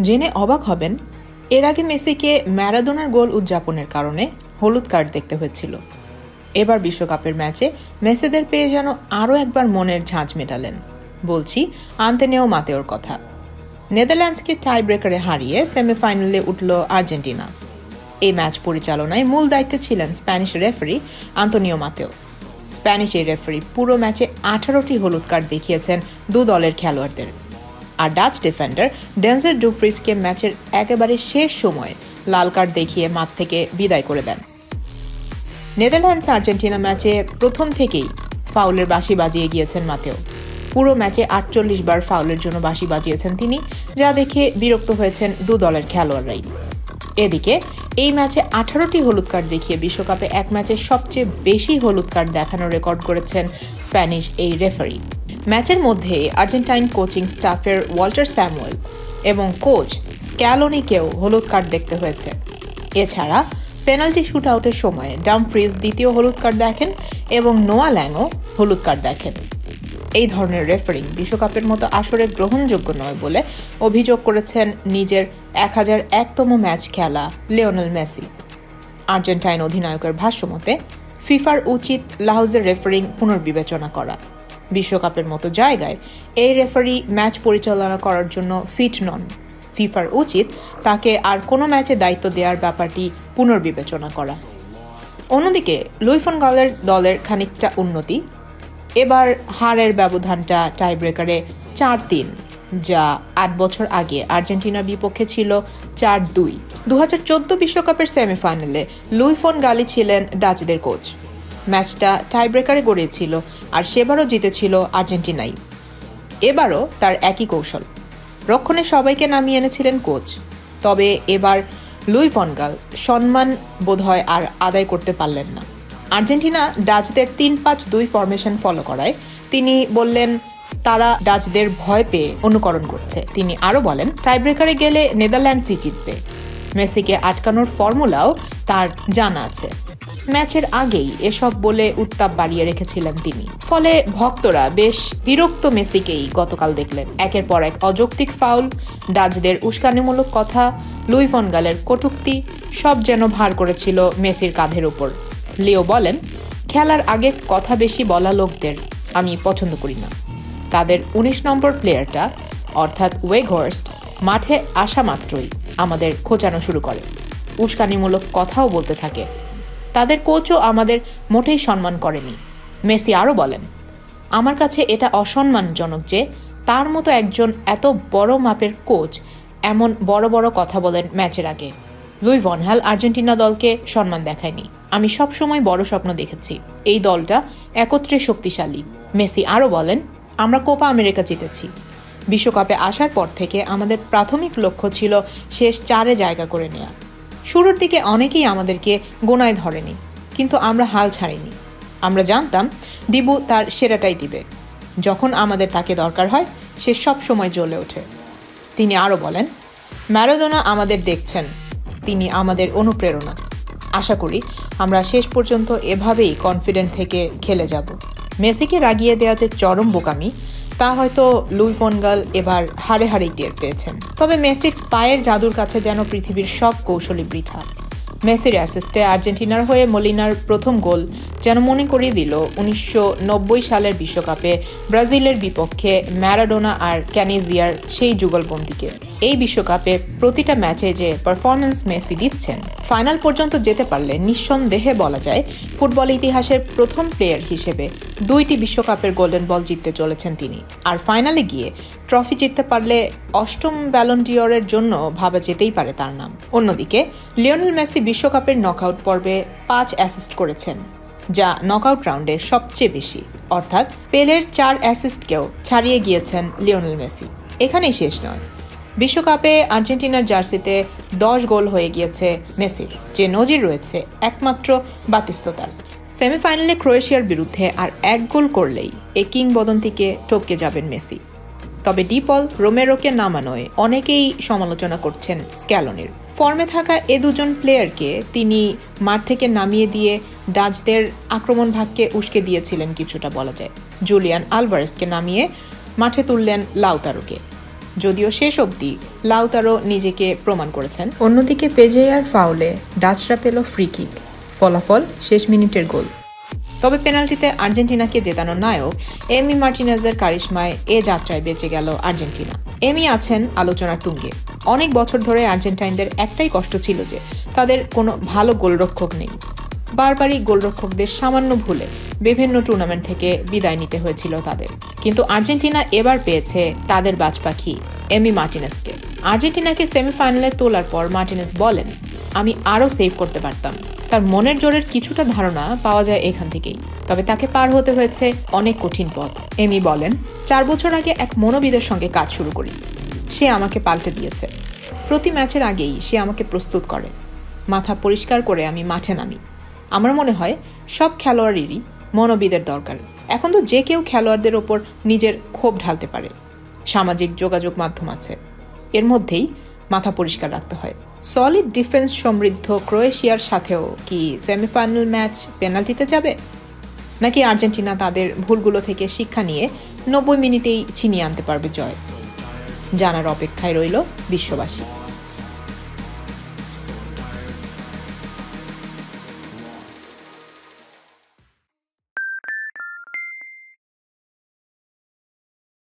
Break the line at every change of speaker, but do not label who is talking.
জেনে অবাক হবেন, এর আগে মেসিকে ম্যারাডোনার গোল উদযাপনের কারণে হলুদ কার্ড দেখতে হয়েছিল। এবার বিশ্বকাপের ম্যাচে মেসিদের পেয়ে যেন আরও একবার মনের ঝাঁঝ মেটালেন, বলছি আন্তেনেও মাতেওর কথা। নেদারল্যান্ডসকে টাই ব্রেকারে হারিয়ে সেমিফাইনালে উঠল আর্জেন্টিনা। এই ম্যাচ পরিচালনায় মূল দায়িত্বে ছিলেন Spanish referee Antonio Mateu. Spanish এই রেফারি পুরো ম্যাচে আঠারোটি হলুদ কার্ড দেখিয়েছেন দু দলের খেলোয়াড়দের। আর ডাচ ডিফেন্ডার ডেন্সের ডুফ্রিসকে ম্যাচের একেবারে শেষ সময়ে লাল কার্ড দেখিয়ে মাঠ থেকে বিদায় করে দেন। নেদারল্যান্ডস আর্জেন্টিনা ম্যাচে প্রথম থেকেই ফাউলের বাঁশি বাজিয়ে গিয়েছেন মাতেও। পুরো ম্যাচে আটচল্লিশ বার ফাউলের জন্য বাঁশি বাজিয়েছেন তিনি, যা দেখে বিরক্ত হয়েছেন দু দলের খেলোয়াড়রাই। এদিকে, এই ম্যাচে আঠারোটি হলুদ কার্ড দেখিয়ে বিশ্বকাপে এক ম্যাচে সবচেয়ে বেশি হলুদ কার্ড দেখানোর রেকর্ড করেছেন স্প্যানিশ এই রেফারি। ম্যাচের মধ্যে আর্জেন্টাইন কোচিং স্টাফের ওয়াল্টার স্যামুয়েল এবং কোচ স্ক্যালোনিকেও হলুদ কার্ড দেখতে হয়েছে। এছাড়া পেনাল্টি শুট আউটের সময় ডামফ্রিজ দ্বিতীয় হলুদ কার্ড দেখেন এবং নোয়া ল্যাংও হলুদ কার্ড দেখেন। এই ধরনের রেফারিং বিশ্বকাপের মতো আসরে গ্রহণযোগ্য নয় বলে অভিযোগ করেছেন নিজের এক হাজার একতম ম্যাচ খেলা লিওনেল মেসি। আর্জেন্টাইন অধিনায়কের ভাষ্যমতে, ফিফার উচিত লাউজের রেফারিং পুনর্বিবেচনা করা। বিশ্বকাপের মতো জায়গায়। এই রেফারি ম্যাচ পরিচালনা করার জন্য ফিট নন। ফিফার উচিত তাকে আর কোনো ম্যাচে দায়িত্ব দেওয়ার ব্যাপারটি পুনর্বিবেচনা করা। অন্যদিকে লুইফন গালের দলের খানিকটা উন্নতি। এবার হারের ব্যবধানটা টাইব্রেকারে চার তিন যা আট বছর আগে আর্জেন্টিনার বিপক্ষে ছিল চার দুই দু বিশ্বকাপের সেমিফাইনালে লুইফন গালি ছিলেন ডাচদের কোচ। ম্যাচটা টাইব্রেকারে গড়িয়েছিল আর সেবারও জিতেছিল আর্জেন্টিনাই। এবারও তার একই কৌশল। রক্ষণে সবাইকে নামিয়ে এনেছিলেন কোচ। তবে এবার লুই ফনগাল সম্মান বোধহয় আর আদায় করতে পারলেন না। আর্জেন্টিনা ডাচদের তিন পাঁচ দুই ফরমেশন ফলো করায়। তিনি বললেন, তারা ডাচদের ভয় পেয়ে অনুকরণ করছে। তিনি আরও বলেন, টাইব্রেকারে গেলে নেদারল্যান্ডসই জিতবে। মেসিকে আটকানোর ফর্মুলাও তার জানা আছে। ম্যাচের আগেই এসব বলে উত্তাপ বাড়িয়ে রেখেছিলেন তিনি। ফলে ভক্তরা বেশ বিরক্ত মেসিকেই গতকাল দেখলেন। একের পর এক অযৌক্তিক ফাউল, ডাচদের উস্কানিমূলক কথা, লুই ফনগালের কটুক্তি, সব যেন ভার করেছিল মেসির কাঁধের উপর। লিও বলেন, খেলার আগে কথা বেশি বলা লোকদের আমি পছন্দ করি না। তাদের ১৯ নম্বর প্লেয়ারটা, অর্থাৎ ওয়েঘর্স্ট মাঠে আসা মাত্রই আমাদের খোঁচানো শুরু করে। উস্কানিমূলক কথাও বলতে থাকে। তাদের কোচও আমাদের মোটেই সম্মান করেনি। মেসি আরও বলেন, আমার কাছে এটা অসম্মানজনক যে তার মতো একজন এত বড় মাপের কোচ এমন বড় বড় কথা বলেন ম্যাচের আগে। লুই ভনহাল আর্জেন্টিনা দলকে সম্মান দেখায়নি। আমি সবসময় বড় স্বপ্ন দেখেছি। এই দলটা একত্রে শক্তিশালী। মেসি আরও বলেন, আমরা কোপা আমেরিকা জিতেছি। বিশ্বকাপে আসার পর থেকে আমাদের প্রাথমিক লক্ষ্য ছিল শেষ চারে জায়গা করে নেওয়া শুরুর দিকে অনেকেই আমাদেরকে গোনায় ধরেনি, কিন্তু আমরা হাল ছাড়িনি। আমরা জানতাম, দিবু তার সেরাটাই দিবে। যখন আমাদের তাকে দরকার হয়, সে সব সময় জ্বলে ওঠে। তিনি আরও বলেন, ম্যারাডোনা আমাদের দেখছেন। তিনি আমাদের অনুপ্রেরণা। আশা করি আমরা শেষ পর্যন্ত এভাবেই কনফিডেন্ট থেকে খেলে যাব। মেসিকে রাগিয়ে দেওয়া যে চরম বোকামি তা হয়তো লুই ফোনগাল এবার হারে হারেই টের পেয়েছেন। তবে মেসির পায়ের জাদুর কাছে যেন পৃথিবীর সব কৌশলী বৃথা। মেসির অ্যাসিস্টে আর্জেন্টিনার হয়ে মলিনার প্রথম গোল যেন মনে করিয়ে দিল উনিশশো নব্বই সালের বিশ্বকাপে ব্রাজিলের বিপক্ষে ম্যারাডোনা আর ক্যানিজিয়ার সেই যুগলবন্দিকে। এই বিশ্বকাপে প্রতিটা ম্যাচে যে পারফরমেন্স মেসি দিচ্ছেন ফাইনাল পর্যন্ত যেতে পারলে নিঃসন্দেহে বলা যায় ফুটবল ইতিহাসের প্রথম প্লেয়ার হিসেবে দুইটি বিশ্বকাপের গোল্ডেন বল জিততে চলেছেন তিনি। আর ফাইনালে গিয়ে ট্রফি জিততে পারলে অষ্টম ব্যালন্ডিয়রের জন্য ভাবা যেতেই পারে তার নাম। অন্যদিকে, লিওনেল মেসি বিশ্বকাপের নকআউট পর্বে পাঁচ অ্যাসিস্ট করেছেন, যা নকআউট রাউন্ডে সবচেয়ে বেশি। অর্থাৎ পেলের চার অ্যাসিস্টকেও ছাড়িয়ে গিয়েছেন লিওনেল মেসি। এখানেই শেষ নয়। বিশ্বকাপে আর্জেন্টিনার জার্সিতে দশ গোল হয়ে গিয়েছে মেসির, যে নজির রয়েছে একমাত্র বাতিস্ততার সেমিফাইনালে ক্রোয়েশিয়ার বিরুদ্ধে আর এক গোল করলেই এই কিংবদন্তিকে টপকে যাবেন মেসি। তবে ডিপল রোমেরোকে নামানোয় অনেকেই সমালোচনা করছেন স্ক্যালনের। ফর্মে থাকা এ দুজন প্লেয়ারকে তিনি মাঠ থেকে নামিয়ে দিয়ে ডাচদের আক্রমণ ভাগকে উস্কে দিয়েছিলেন কিছুটা বলা যায়। জুলিয়ান আলভারেসকে নামিয়ে মাঠে তুললেন লাউতারুকে। যদিও শেষ অবধি লাউতারো নিজেকে প্রমাণ করেছেন। অন্যদিকে পেজেয়ার ফাউলে ডাচরা পেল ফ্রি কিক। ফলাফল শেষ মিনিটের গোল। তবে পেনাল্টিতে আর্জেন্টিনাকে জেতানো নায়ক এমি মার্টিনেজের কারিশমায় এ যাত্রায় বেঁচে গেল আর্জেন্টিনা। এমি আছেন আলোচনার তুঙ্গে। অনেক বছর ধরে আর্জেন্টাইনদের একটাই কষ্ট ছিল যে তাদের কোনো ভালো গোলরক্ষক নেই। বারবারই গোলরক্ষকদের সামান্য ভুলে বিভিন্ন টুর্নামেন্ট থেকে বিদায় নিতে হয়েছিল তাদের। কিন্তু আর্জেন্টিনা এবার পেয়েছে তাদের বাজপাখি এমি মার্টিনেসকে আর্জেন্টিনাকে সেমিফাইনালে তোলার পর মার্টিনেস বলেন আমি আরও সেভ করতে পারতাম। তার মনের জোরের কিছুটা ধারণা পাওয়া যায় এখান থেকেই। তবে তাকে পার হতে হয়েছে অনেক কঠিন পথ। এমি বলেন, চার বছর আগে এক মনোবিদের সঙ্গে কাজ শুরু করি। সে আমাকে পাল্টে দিয়েছে। প্রতি ম্যাচের আগেই সে আমাকে প্রস্তুত করে। মাথা পরিষ্কার করে আমি মাঠে নামি। আমার মনে হয়, সব খেলোয়াড়েরই মনোবিদের দরকার। এখন তো যে কেউ খেলোয়াড়দের ওপর নিজের ক্ষোভ ঢালতে পারে। সামাজিক যোগাযোগ মাধ্যম আছে। এর মধ্যেই মাথা পরিষ্কার রাখতে হয়। সলিড ডিফেন্স সমৃদ্ধ ক্রোয়েশিয়ার সাথেও কি সেমিফাইনাল ম্যাচ পেনাল্টিতে যাবে? নাকি আর্জেন্টিনা তাদের ভুলগুলো থেকে শিক্ষা নিয়ে নব্বই মিনিটেই ছিনিয়ে আনতে পারবে জয়? জানার অপেক্ষায় রইল বিশ্ববাসী।